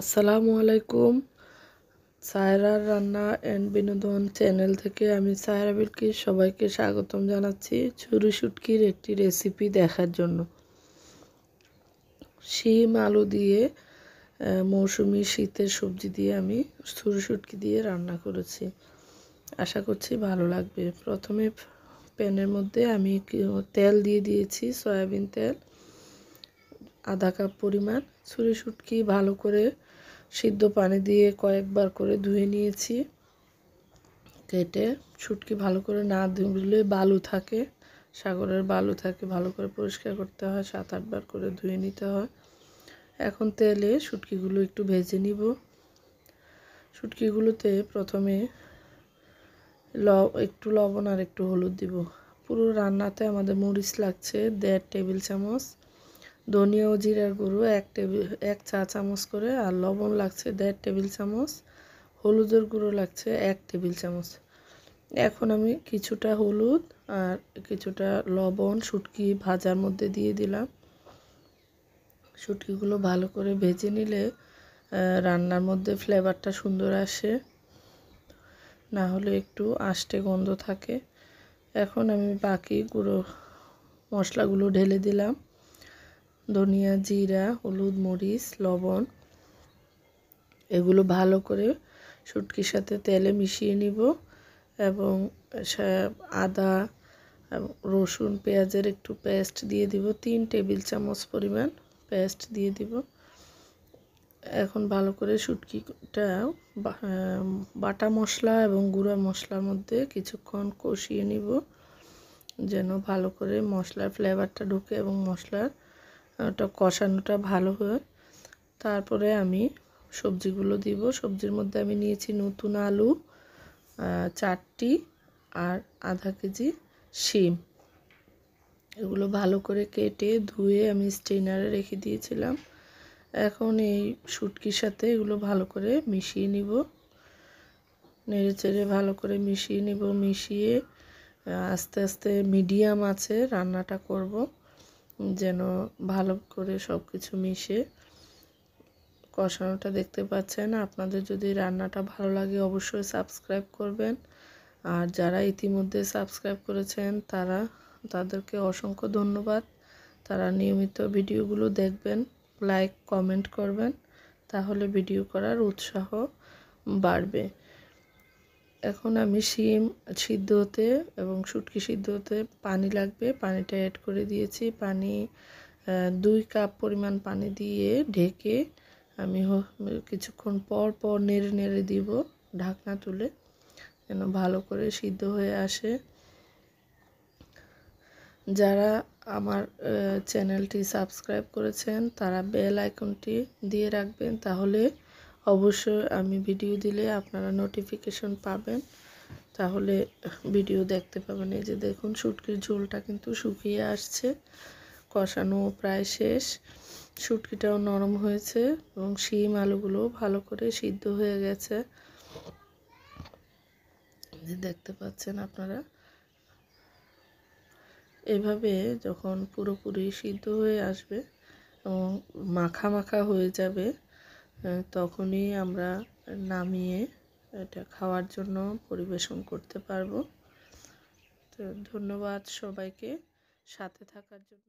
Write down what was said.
আসসালামু আলাইকুম। সায়রার রান্না অ্যান্ড বিনোদন চ্যানেল থেকে আমি সায়রা বিলকি সবাইকে স্বাগতম জানাচ্ছি ছুরি শুটকির একটি রেসিপি দেখার জন্য। শিম, আলু দিয়ে মৌসুমি শীতের সবজি দিয়ে আমি ছুরি শুটকি দিয়ে রান্না করেছি। আশা করছি ভালো লাগবে। প্রথমে প্যানের মধ্যে আমি তেল দিয়ে দিয়েছি, সয়াবিন তেল, আধা কাপ পরিমাণ। ছুরি শুটকি ভালো করে সিদ্ধ পানি দিয়ে কয়েকবার করে ধুয়ে নিয়েছি। কেটে শুটকি ভালো করে না ধুলে বালু থাকে, সাগরের বালু থাকে, ভালো করে পরিষ্কার করতে হয়, সাত আটবার করে ধুয়ে নিতে হয়। এখন তেলে শুটকিগুলো একটু ভেজে নিব। শুটকিগুলোতে প্রথমে ল, একটু লবণ আর একটু হলুদ দিব। পুরো রান্নাতে আমাদের মরিচ লাগছে, দেড় টেবিল চামচ। ধনিয়া ও জিরার গুঁড়ো এক টেবিল, এক চা চামচ করে, আর লবণ লাগছে দেড় টেবিল চামচ। হলুদের গুঁড়ো লাগছে এক টেবিল চামচ। এখন আমি কিছুটা হলুদ আর কিছুটা লবণ শুটকি ভাজার মধ্যে দিয়ে দিলাম। শুটকিগুলো ভালো করে ভেজে নিলে রান্নার মধ্যে ফ্লেভারটা সুন্দর আসে। না হলে একটু আষ্টে গন্ধ থাকে। এখন আমি বাকি গুঁড়ো মশলাগুলো ঢেলে দিলাম। ধনিয়া, জিরা, হলুদ, মরিচ, লবণ, এগুলো ভালো করে শুটকির সাথে তেলে মিশিয়ে নিব এবং আদা রসুন, পেঁয়াজের একটু পেস্ট দিয়ে দিব। তিন টেবিল চামচ পরিমাণ পেস্ট দিয়ে দিব। এখন ভালো করে শুটকিটা বাটা মশলা এবং গুঁড়া মশলার মধ্যে কিছুক্ষণ কষিয়ে নিব যেন ভালো করে মশলার ফ্লেভারটা ঢুকে এবং মশলার ওটা কষানোটা ভালো হয়। তারপরে আমি সবজিগুলো দিব। সবজির মধ্যে আমি নিয়েছি নতুন আলু চারটি আর আধা কেজি শিম। এগুলো ভালো করে কেটে ধুয়ে আমি স্টেনারে রেখে দিয়েছিলাম। এখন এই শুটকির সাথে এগুলো ভালো করে মিশিয়ে নিব। নেড়ে চেড়ে ভালো করে মিশিয়ে নিব। মিশিয়ে আস্তে আস্তে মিডিয়াম আছে রান্নাটা করব। যেন ভালো করে সব কিছু মিশে কষানোটা দেখতে পাচ্ছেন। আপনাদের যদি রান্নাটা ভালো লাগে অবশ্যই সাবস্ক্রাইব করবেন। আর যারা ইতিমধ্যে সাবস্ক্রাইব করেছেন, তারা, তাদেরকে অসংখ্য ধন্যবাদ। তারা নিয়মিত ভিডিওগুলো দেখবেন লাইক কমেন্ট করবেন, তাহলে ভিডিও করার উৎসাহ বাড়বে। এখন আমি শিম সিদ্ধ হতে এবং শুটকি সিদ্ধ হতে পানি লাগবে। পানিটা অ্যাড করে দিয়েছি। পানি দুই কাপ পরিমাণ পানি দিয়ে ঢেকে আমি কিছুক্ষণ পর পর নেড়ে নেড়ে দিব ঢাকনা তুলে, যেন ভালো করে সিদ্ধ হয়ে আসে। যারা আমার চ্যানেলটি সাবস্ক্রাইব করেছেন, তারা বেল আইকনটি দিয়ে রাখবেন, তাহলে অবশ্যই আমি ভিডিও দিলে আপনারা নোটিফিকেশন পাবেন। তাহলে ভিডিও দেখতে পাবেন। এই যে দেখুন, শুটকির ঝোলটা কিন্তু শুকিয়ে আসছে, কষানো প্রায় শেষ। শুটকিটাও নরম হয়েছে এবং শিম আলুগুলো ভালো করে সিদ্ধ হয়ে গেছে। দেখতে পাচ্ছেন আপনারা? এভাবে যখন পুরোপুরি সিদ্ধ হয়ে আসবে এবং মাখা মাখা হয়ে যাবে তখনই আমরা নামিয়ে এটা খাওয়ার জন্য পরিবেশন করতে পারব। তো ধন্যবাদ সবাইকে সাথে থাকার জন্য।